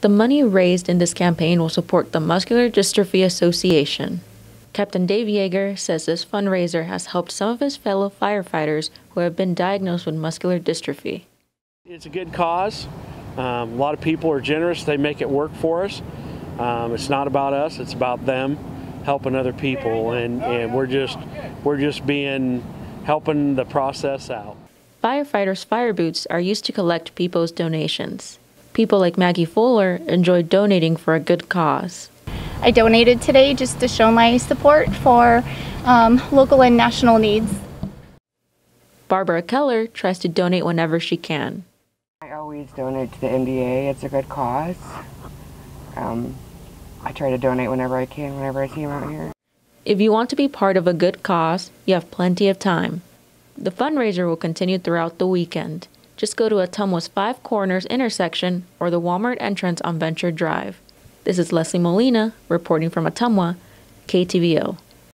The money raised in this campaign will support the Muscular Dystrophy Association. Captain Dave Yeager says this fundraiser has helped some of his fellow firefighters who have been diagnosed with muscular dystrophy. It's a good cause. Um, a lot of people are generous, they make it work for us. Um, it's not about us, it's about them helping other people, and, and we're just we're just being helping the process out. Firefighters' fire boots are used to collect people's donations. People like Maggie Fuller enjoy donating for a good cause. I donated today just to show my support for um, local and national needs. Barbara Keller tries to donate whenever she can. I always donate to the MDA. It's a good cause. Um, I try to donate whenever I can, whenever I see them out here. If you want to be part of a good cause, you have plenty of time. The fundraiser will continue throughout the weekend. Just go to Ottumwa's Five Corners intersection or the Walmart entrance on Venture Drive. This is Leslie Molina reporting from Ottumwa, KTVO.